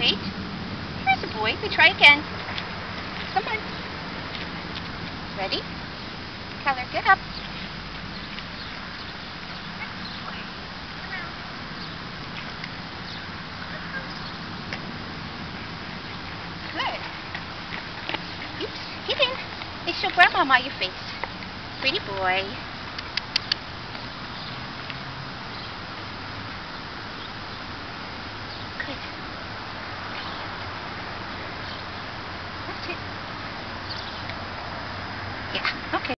Wait. Here's a boy. We try again. Come on. Ready? Kel'R, get up. Good. Oops, get in. They show Grandmama your face. Pretty boy. Yeah. Okay.